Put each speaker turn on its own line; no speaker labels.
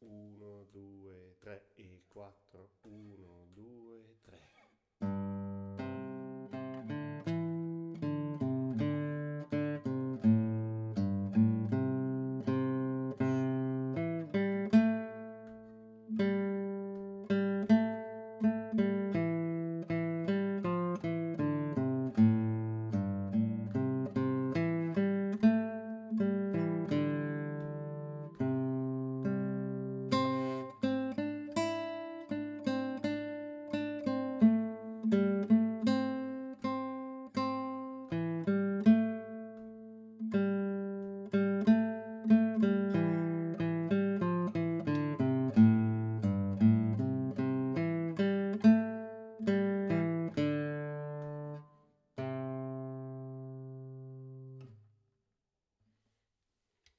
1, 2, 3 e 4, 1,